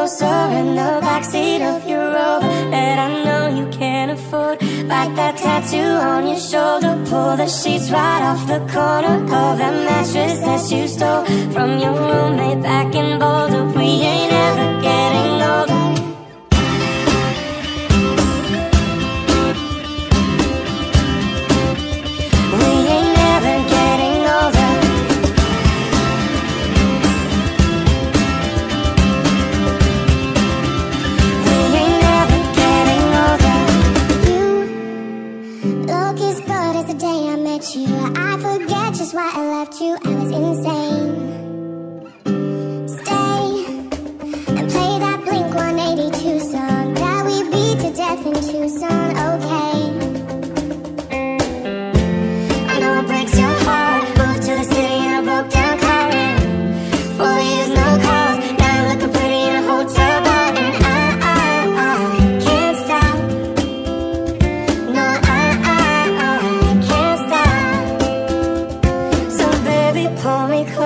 closer in the backseat of your Rover that I know you can't afford. Like that tattoo on your shoulder, pull the sheets right off the corner of that mattress that you stole from your roommate back in Boulder. We ain't you. I forget just why I left you. I was insane.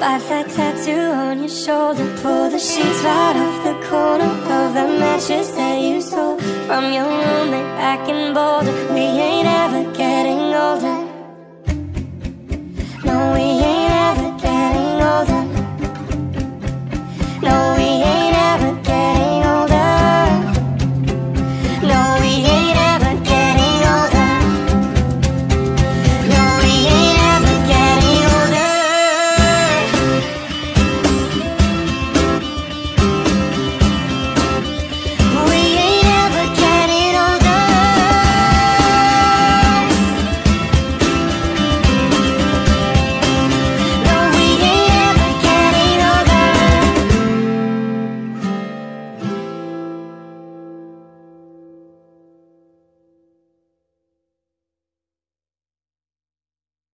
Buy that tattoo on your shoulder, pull the sheets right off the corner of the mattress that you stole from your roommate back in Boulder. We ain't ever getting older.